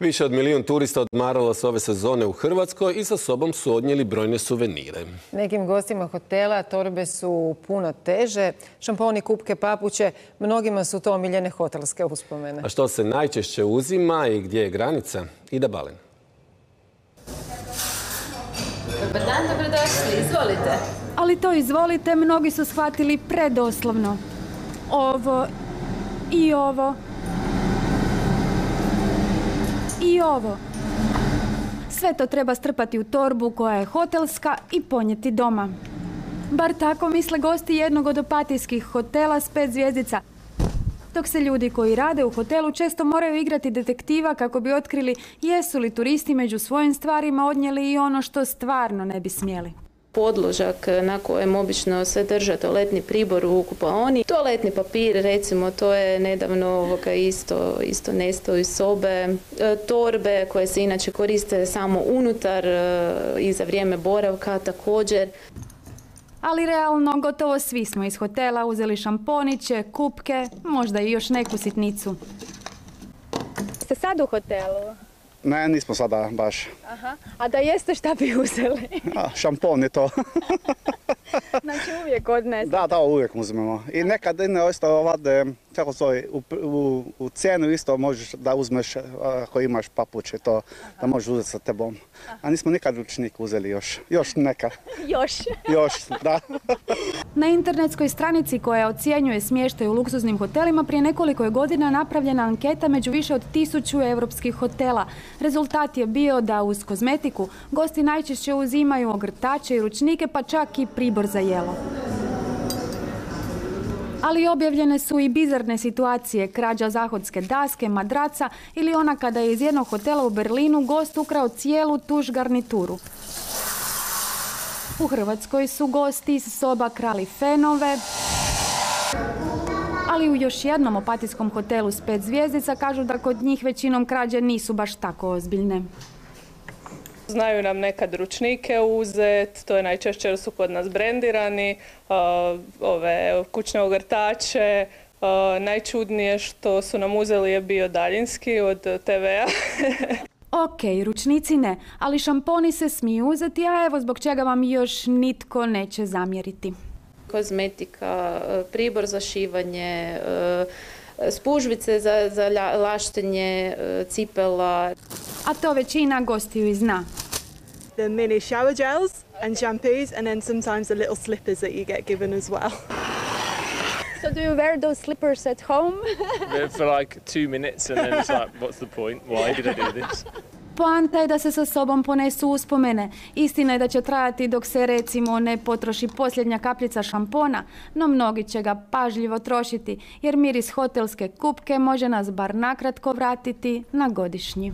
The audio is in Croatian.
Više od milijun turista odmaralo se ove sezone u Hrvatskoj i sa sobom su odnijeli brojne suvenire. Nekim gostima hotela torbe su puno teže, šamponi, kupke, papuće, mnogima su to omiljene hotelske uspomene. A što se najčešće uzima i gdje je granica? Ida Balen. Dobar dan, dobrodošli, izvolite. Ali to izvolite, mnogi su shvatili predoslovno. Ovo i ovo i ovo. Sve to treba strpati u torbu koja je hotelska i ponijeti doma. Bar tako misle gosti jednog od opatijskih hotela s pet zvijezdica. Dok se ljudi koji rade u hotelu često moraju igrati detektiva kako bi otkrili jesu li turisti među svojim stvarima odnijeli i ono što stvarno ne bi smjeli podložak na kojem obično se drža toaletni pribor u kupaoni. Toaletni papir, recimo, to je nedavno ovoga isto, isto nestao iz sobe. E, torbe koje se inače koriste samo unutar e, i za vrijeme boravka također. Ali realno gotovo svi smo iz hotela uzeli šamponiće, kupke, možda i još neku sitnicu. Ste sad u hotelu? Ne, nismo sada baš. Aha. A da jeste šta bi uzeli? A, šampon je to. znači uvijek odnesete? Da, da, uvijek uzmemo. I nekad ne ovade, kako zove, u, u, u cijenu isto možeš da uzmeš ako imaš papuče, to da možeš uzeti sa tebom. A nismo nikad ručnik uzeli još. Još neka. još? još, da. Na internetskoj stranici koja ocjenjuje smještaj u luksuznim hotelima prije nekoliko je godina napravljena anketa među više od tisuću europskih hotela. Rezultat je bio da uz kozmetiku gosti najčešće uzimaju ogrtače i ručnike pa čak i pribor za jelo. Ali objavljene su i bizarne situacije, krađa zahodske daske, madraca ili ona kada je iz jednog hotela u Berlinu gost ukrao cijelu tuš garnituru. U Hrvatskoj su gosti iz soba krali fenove, ali u još jednom opatijskom hotelu s pet zvijezdica kažu da kod njih većinom krađe nisu baš tako ozbiljne. Znaju nam nekad ručnike uzet, to je najčešće jer su kod nas brendirani, ove kućne ogrtače, najčudnije što su nam uzeli je bio daljinski od TV-a. ok, ručnici ne, ali šamponi se smiju uzeti, a evo zbog čega vam još nitko neće zamjeriti. Kozmetika, pribor za šivanje, spužvice za, za laštenje, cipela. A to većina gostiju i zna. The mini shower gels and shampoos and then sometimes the little slippers that you get given as well. So do you wear those slippers at home? For like two minutes and then it's like, what's the point? Why did I do this? Poanta je da se sa sobom ponesu uspomene. Istina je da će trajati dok se recimo ne potroši posljednja kapljica šampona, no mnogi će ga pažljivo trošiti jer miris hotelske kupke može nas bar nakratko vratiti na godišnji.